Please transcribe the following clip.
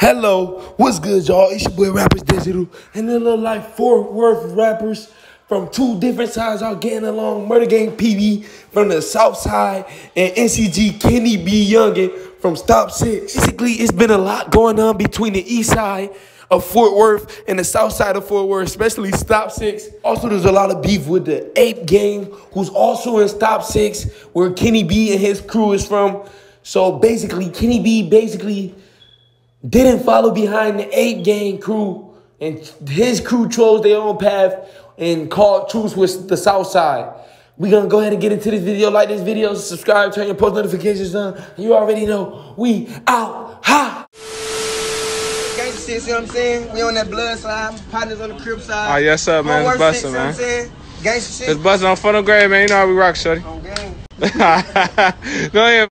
Hello, what's good, y'all? It's your boy Rappers Digital, and they look like Fort Worth rappers from two different sides are getting along. MurdaGang PB from the South Side, and NCG Kenny B. Youngin from Stop Six. Basically, it's been a lot going on between the East Side of Fort Worth and the South Side of Fort Worth, especially Stop Six. Also, there's a lot of beef with the Ape Gang, who's also in Stop Six, where Kenny B and his crew is from. So basically, Kenny B basically didn't follow behind the eight Gang crew, and his crew chose their own path and called truce with the South Side. We gonna go ahead and get into this video. Like this video, subscribe, turn your post notifications on. You already know we out ha. Gangsta shit, see what I'm saying? We on that blood side, partners on the crip side. Oh, yes, sir, man. It's busting, shit, see what man. Gangsta shit. It's busting on funnel grade, man. You know how we rock, shorty. on game. Go ahead.